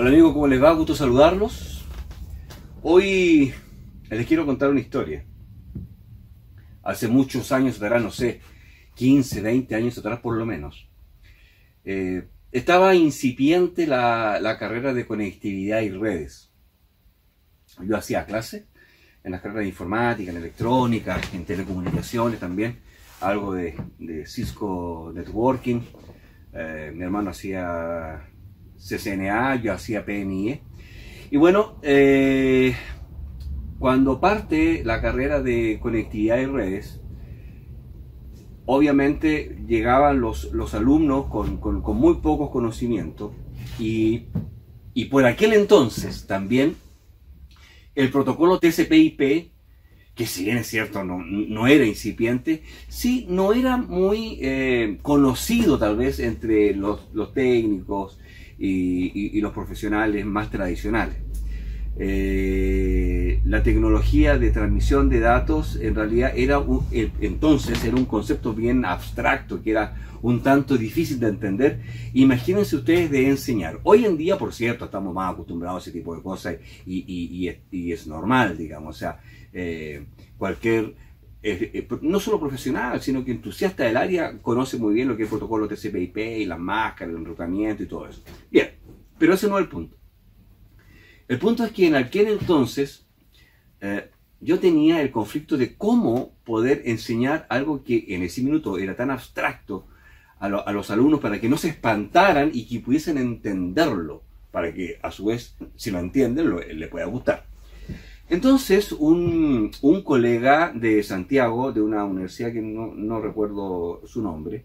Hola amigos, ¿cómo les va? Gusto saludarlos. Hoy les quiero contar una historia. Hace muchos años atrás, no sé, 15, 20 años atrás por lo menos, eh, estaba incipiente la, carrera de conectividad y redes. Yo hacía clase en las carreras de informática, en electrónica, en telecomunicaciones también, algo de, de Cisco Networking. Eh, mi hermano hacía CCNA, yo hacía PNIE. Y bueno, eh, cuando parte la carrera de conectividad y redes, obviamente llegaban los, los alumnos con, con, con, muy pocos conocimientos y, y, por aquel entonces también el protocolo TCP/IP, que si bien es cierto no, no era incipiente, sí no era muy eh, conocido tal vez entre los, los técnicos y, los profesionales más tradicionales. Eh, la tecnología de transmisión de datos en realidad era un, entonces era un concepto bien abstracto que era un tanto difícil de entender. Imagínense ustedes de enseñar. Hoy en día por cierto estamos más acostumbrados a ese tipo de cosas y y es normal digamos. O sea eh, cualquier no solo profesional, sino que entusiasta del área, conoce muy bien lo que es el protocolo TCP/IP y las máscaras, el enrutamiento y todo eso. Bien, pero ese no es el punto. El punto es que en aquel entonces eh, yo tenía el conflicto de cómo poder enseñar algo que en ese minuto era tan abstracto a, a los alumnos para que no se espantaran y que pudiesen entenderlo, para que a su vez, si lo entienden, lo, le pueda gustar. Entonces, un, colega de Santiago, de una universidad que no, no recuerdo su nombre,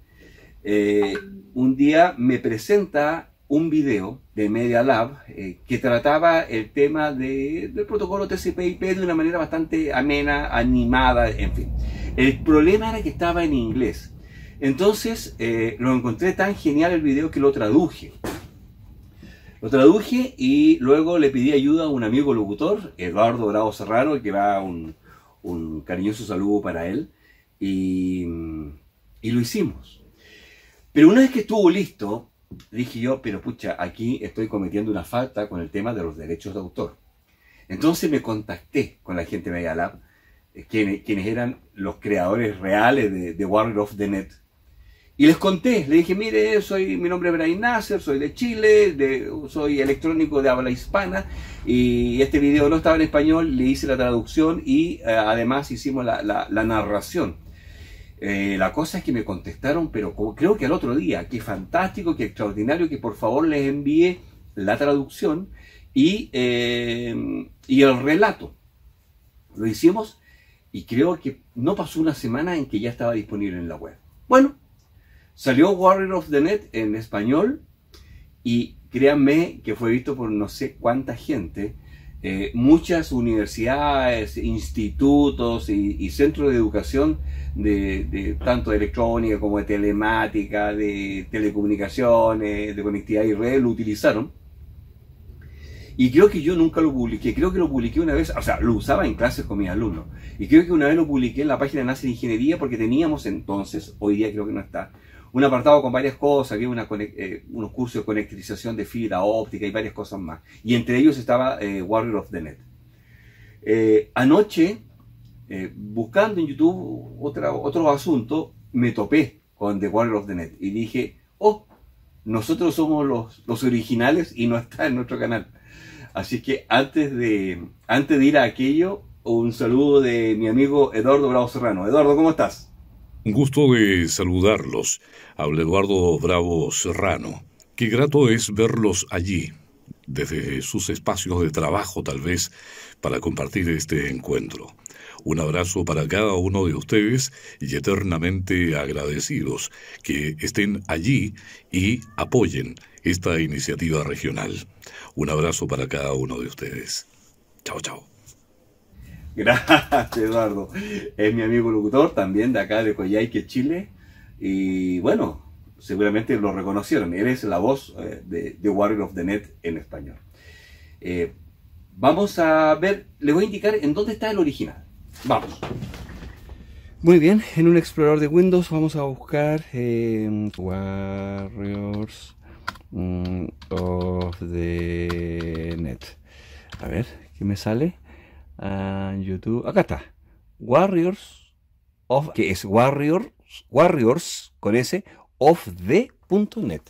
eh, un día me presenta un video de Media Lab eh, que trataba el tema de, del protocolo TCP/IP de una manera bastante amena, animada, en fin. El problema era que estaba en inglés. Entonces, eh, lo encontré tan genial el video que lo traduje. Lo traduje y luego le pedí ayuda a un amigo locutor, Eduardo Bravo Serrano, que va un, un cariñoso saludo para él, y, y, lo hicimos. Pero una vez que estuvo listo, dije yo, pero pucha, aquí estoy cometiendo una falta con el tema de los derechos de autor. Entonces me contacté con la gente de Media Lab, quienes, quienes eran los creadores reales de, de Warrior of the Net, y les conté, le dije, mire, soy, mi nombre es Brian Nasser, soy de Chile, soy electrónico de habla hispana, y este video no estaba en español, le hice la traducción y eh, además hicimos la, la, narración. Eh, la cosa es que me contestaron, pero creo que al otro día, que fantástico, que extraordinario, que por favor les envíe la traducción eh, y el relato. Lo hicimos y creo que no pasó una semana en que ya estaba disponible en la web. Bueno, Salió Warrior of the Net en español y créanme que fue visto por no sé cuánta gente. Eh, muchas universidades, institutos y, y centros de educación de, tanto de electrónica como de telemática, de telecomunicaciones, de conectividad y red lo utilizaron. Y creo que yo nunca lo publiqué, creo que lo publiqué una vez, o sea, lo usaba en clases con mis alumnos. Y creo que una vez lo publiqué en la página de Nace de Ingeniería porque teníamos entonces, hoy día creo que no está, un apartado con varias cosas, había una, eh, unos cursos de conectrización de fibra óptica y varias cosas más. Y entre ellos estaba eh, Warrior of the Net. Eh, anoche, eh, buscando en YouTube otra, otro asunto, me topé con The Warrior of the Net y dije, oh, nosotros somos los, los originales y no está en nuestro canal. Así que antes de, antes de ir a aquello, un saludo de mi amigo Eduardo Bravo Serrano. Eduardo, ¿cómo estás? Un gusto de saludarlos. Habla Eduardo Bravo Serrano. Qué grato es verlos allí, desde sus espacios de trabajo tal vez, para compartir este encuentro. Un abrazo para cada uno de ustedes y eternamente agradecidos que estén allí y apoyen esta iniciativa regional. Un abrazo para cada uno de ustedes. Chao, chao. Gracias, Eduardo. Es mi amigo locutor, también de acá de Coyhaique, Chile. Y bueno, seguramente lo reconocieron. Él es la voz eh, de, de, Warrior of the Net en español. Eh, vamos a ver, le voy a indicar en dónde está el original. Vamos. Muy bien, en un explorador de Windows vamos a buscar eh, Warriors mm, of the net. A ver, ¿qué me sale? Ah, YouTube. Acá está. Warriors of, que es Warriors, Warriors con S, of the.net.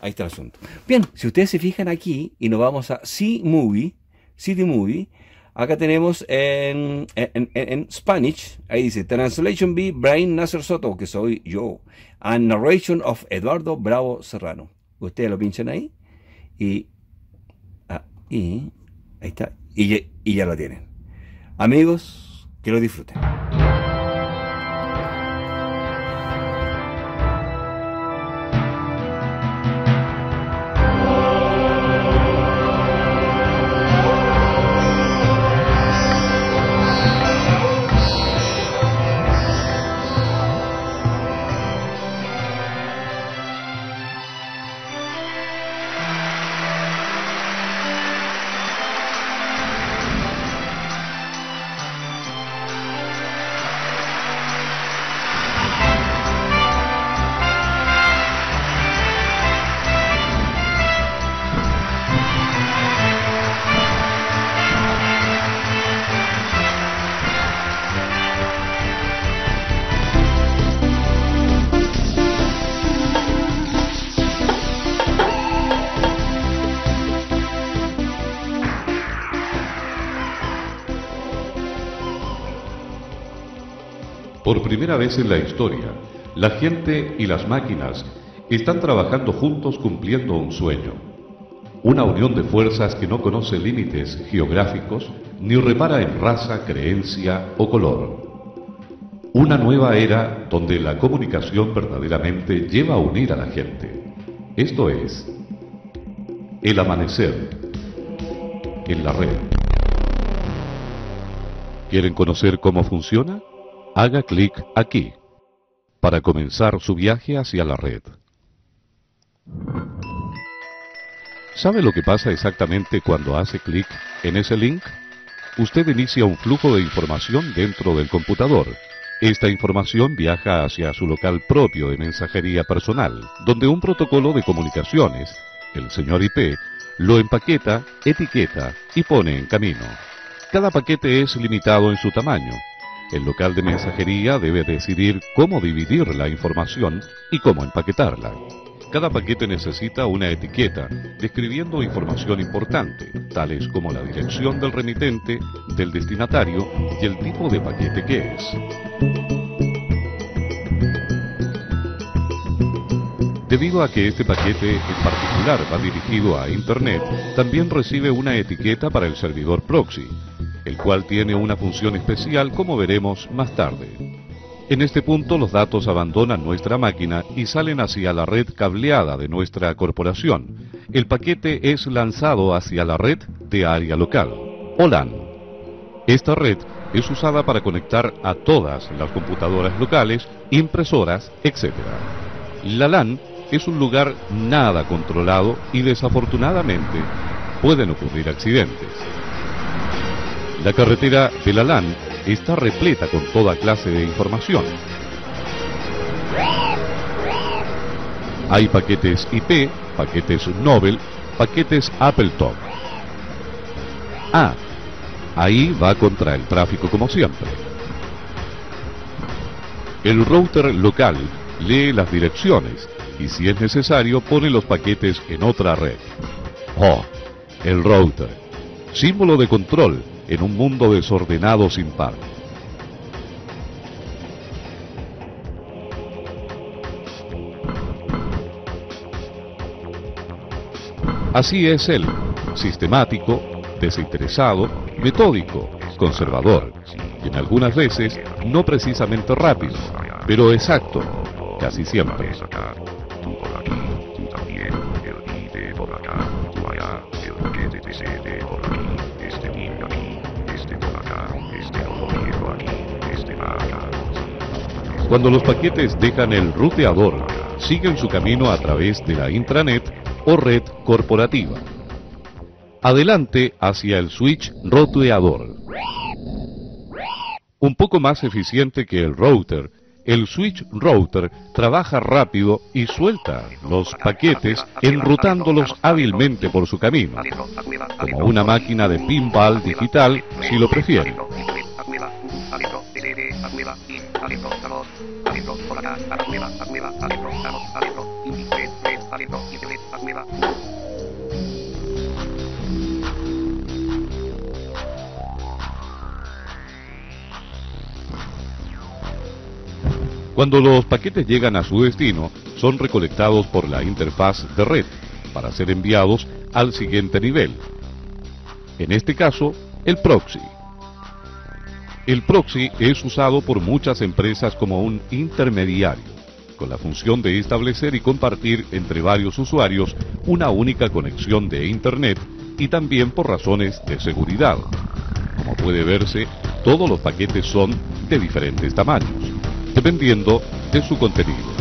Ahí está el asunto. Bien, si ustedes se fijan aquí y nos vamos a See Movie, City Movie, acá tenemos en, en, Spanish, ahí dice Translation B, Brian Nasser Soto, que soy yo, and Narration of Eduardo Bravo Serrano. Ustedes lo pinchan ahí y, ah, ahí está, y, y ya lo tienen. Amigos, que lo disfruten. Por primera vez en la historia, la gente y las máquinas están trabajando juntos cumpliendo un sueño. Una unión de fuerzas que no conoce límites geográficos ni repara en raza, creencia o color. Una nueva era donde la comunicación verdaderamente lleva a unir a la gente. Esto es el amanecer en la red. ¿Quieren conocer cómo funciona? Haga clic aquí para comenzar su viaje hacia la red. ¿Sabe lo que pasa exactamente cuando hace clic en ese link? Usted inicia un flujo de información dentro del computador. Esta información viaja hacia su local propio de mensajería personal, donde un protocolo de comunicaciones, el señor IP, lo empaqueta, etiqueta y pone en camino. Cada paquete es limitado en su tamaño, el local de mensajería debe decidir cómo dividir la información y cómo empaquetarla. Cada paquete necesita una etiqueta describiendo información importante, tales como la dirección del remitente, del destinatario y el tipo de paquete que es. Debido a que este paquete en particular va dirigido a Internet, también recibe una etiqueta para el servidor proxy, el cual tiene una función especial como veremos más tarde. En este punto los datos abandonan nuestra máquina y salen hacia la red cableada de nuestra corporación. El paquete es lanzado hacia la red de área local, o LAN. Esta red es usada para conectar a todas las computadoras locales, impresoras, etc. La LAN es un lugar nada controlado y desafortunadamente pueden ocurrir accidentes. La carretera de la LAN está repleta con toda clase de información. Hay paquetes IP, paquetes Nobel, paquetes Appletop. Ah, ahí va contra el tráfico como siempre. El router local lee las direcciones y si es necesario pone los paquetes en otra red. Oh, el router, símbolo de control en un mundo desordenado sin par. Así es él, sistemático, desinteresado, metódico, conservador, y en algunas veces no precisamente rápido, pero exacto, casi siempre. Cuando los paquetes dejan el ruteador, siguen su camino a través de la intranet o red corporativa. Adelante hacia el switch roteador. Un poco más eficiente que el router, el switch router trabaja rápido y suelta los paquetes enrutándolos hábilmente por su camino, como una máquina de pinball digital si lo prefieren. Cuando los paquetes llegan a su destino, son recolectados por la interfaz de red para ser enviados al siguiente nivel. En este caso, el proxy. El proxy es usado por muchas empresas como un intermediario, con la función de establecer y compartir entre varios usuarios una única conexión de Internet y también por razones de seguridad. Como puede verse, todos los paquetes son de diferentes tamaños dependiendo de su contenido.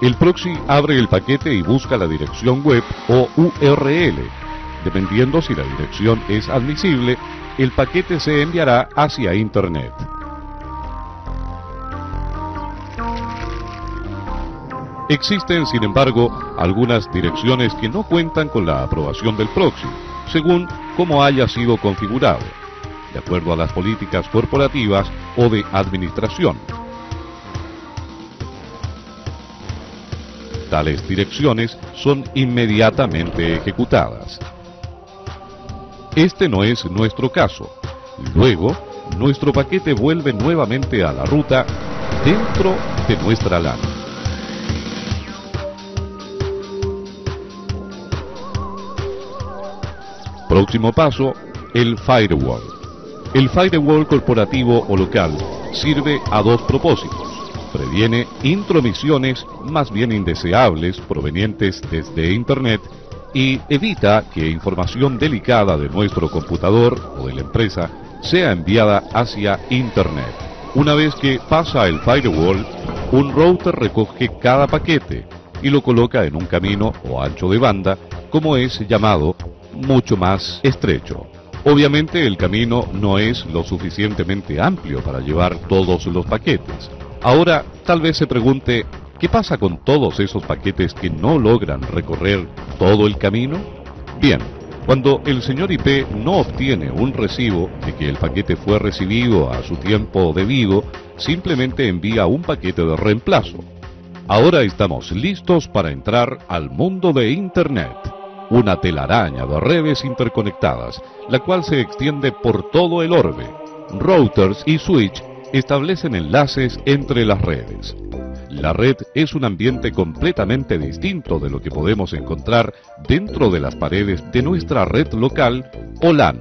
El proxy abre el paquete y busca la dirección web o URL. Dependiendo si la dirección es admisible, el paquete se enviará hacia Internet. Existen, sin embargo, algunas direcciones que no cuentan con la aprobación del proxy, según cómo haya sido configurado, de acuerdo a las políticas corporativas o de administración. Tales direcciones son inmediatamente ejecutadas. Este no es nuestro caso. Luego, nuestro paquete vuelve nuevamente a la ruta dentro de nuestra LAN. Próximo paso, el firewall. El firewall corporativo o local sirve a dos propósitos. Previene intromisiones más bien indeseables provenientes desde Internet y evita que información delicada de nuestro computador o de la empresa sea enviada hacia Internet. Una vez que pasa el firewall, un router recoge cada paquete y lo coloca en un camino o ancho de banda, como es llamado mucho más estrecho. Obviamente el camino no es lo suficientemente amplio para llevar todos los paquetes. Ahora tal vez se pregunte, ¿qué pasa con todos esos paquetes que no logran recorrer todo el camino? Bien, cuando el señor IP no obtiene un recibo de que el paquete fue recibido a su tiempo debido, simplemente envía un paquete de reemplazo. Ahora estamos listos para entrar al mundo de Internet una telaraña de redes interconectadas, la cual se extiende por todo el orbe. Routers y switch establecen enlaces entre las redes. La red es un ambiente completamente distinto de lo que podemos encontrar dentro de las paredes de nuestra red local o LAN.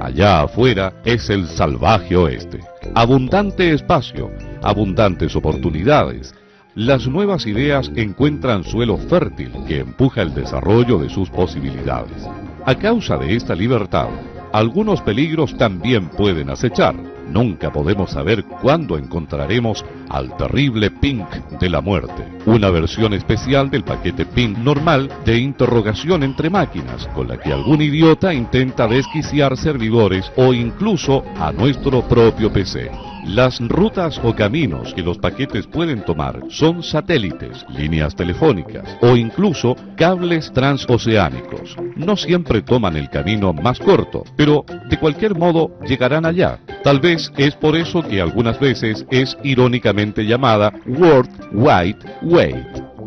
Allá afuera es el salvaje oeste. Abundante espacio, abundantes oportunidades, las nuevas ideas encuentran suelo fértil que empuja el desarrollo de sus posibilidades. A causa de esta libertad, algunos peligros también pueden acechar. Nunca podemos saber cuándo encontraremos al terrible pink de la muerte, una versión especial del paquete pink normal de interrogación entre máquinas, con la que algún idiota intenta desquiciar servidores o incluso a nuestro propio PC. Las rutas o caminos que los paquetes pueden tomar son satélites, líneas telefónicas o incluso cables transoceánicos. No siempre toman el camino más corto, pero de cualquier modo llegarán allá. Tal vez es por eso que algunas veces es irónicamente llamada World Wide Way.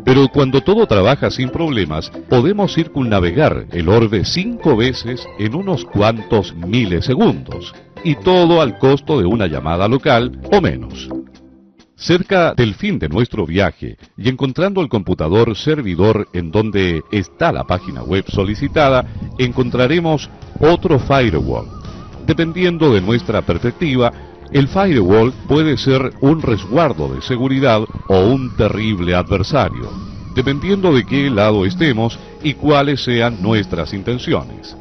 Pero cuando todo trabaja sin problemas, podemos circunnavegar el orbe cinco veces en unos cuantos milisegundos y todo al costo de una llamada local o menos. Cerca del fin de nuestro viaje y encontrando el computador servidor en donde está la página web solicitada, encontraremos otro firewall. Dependiendo de nuestra perspectiva, el firewall puede ser un resguardo de seguridad o un terrible adversario, dependiendo de qué lado estemos y cuáles sean nuestras intenciones.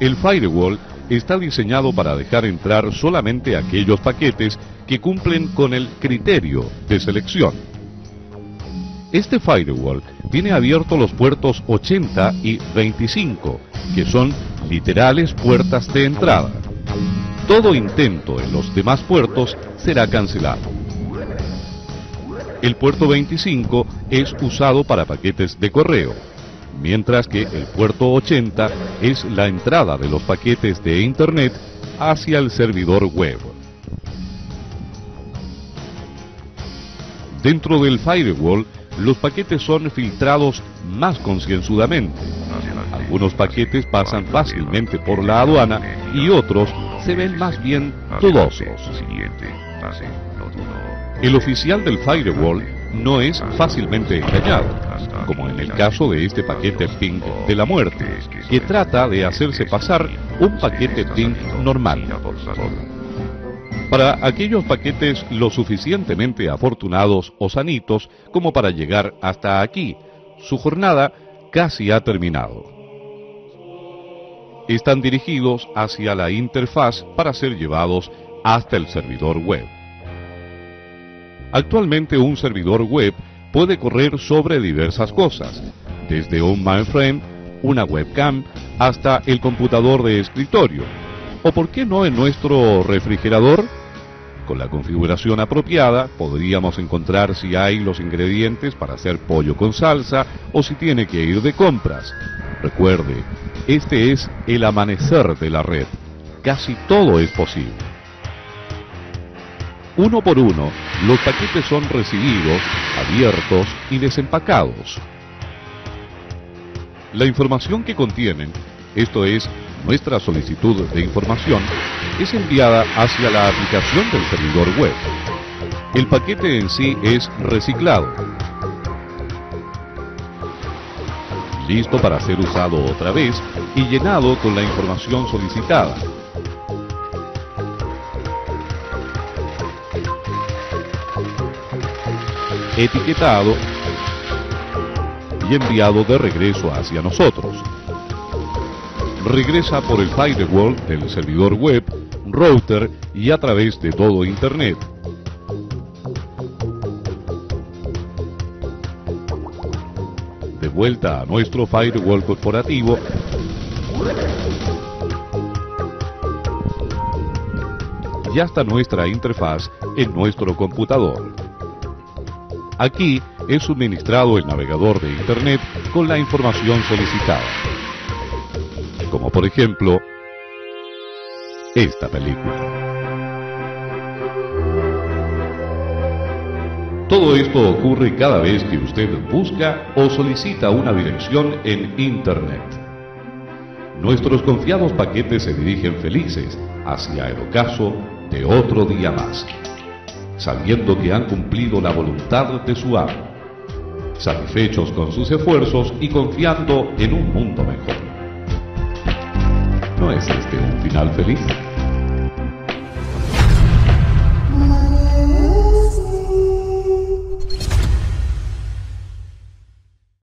El firewall está diseñado para dejar entrar solamente aquellos paquetes que cumplen con el criterio de selección. Este firewall tiene abiertos los puertos 80 y 25, que son literales puertas de entrada. Todo intento en los demás puertos será cancelado. El puerto 25 es usado para paquetes de correo, mientras que el puerto 80 es la entrada de los paquetes de Internet hacia el servidor web. Dentro del firewall los paquetes son filtrados más concienzudamente. Algunos paquetes pasan fácilmente por la aduana y otros se ven más bien dudosos. El oficial del firewall no es fácilmente engañado, como en el caso de este paquete ping de la muerte, que trata de hacerse pasar un paquete ping normal. Para aquellos paquetes lo suficientemente afortunados o sanitos como para llegar hasta aquí, su jornada casi ha terminado. Están dirigidos hacia la interfaz para ser llevados hasta el servidor web. Actualmente un servidor web puede correr sobre diversas cosas, desde un mainframe, una webcam, hasta el computador de escritorio. ¿O por qué no en nuestro refrigerador? Con la configuración apropiada podríamos encontrar si hay los ingredientes para hacer pollo con salsa o si tiene que ir de compras. Recuerde, este es el amanecer de la red. Casi todo es posible. Uno por uno, los paquetes son recibidos, abiertos y desempacados. La información que contienen, esto es, nuestra solicitud de información, es enviada hacia la aplicación del servidor web. El paquete en sí es reciclado, listo para ser usado otra vez y llenado con la información solicitada. Etiquetado y enviado de regreso hacia nosotros. Regresa por el firewall del servidor web, router y a través de todo Internet. De vuelta a nuestro firewall corporativo, y hasta nuestra interfaz en nuestro computador. Aquí es suministrado el navegador de Internet con la información solicitada. Como por ejemplo, esta película. Todo esto ocurre cada vez que usted busca o solicita una dirección en Internet. Nuestros confiados paquetes se dirigen felices hacia el ocaso de otro día más sabiendo que han cumplido la voluntad de su amo, satisfechos con sus esfuerzos y confiando en un mundo mejor. ¿No es este un final feliz?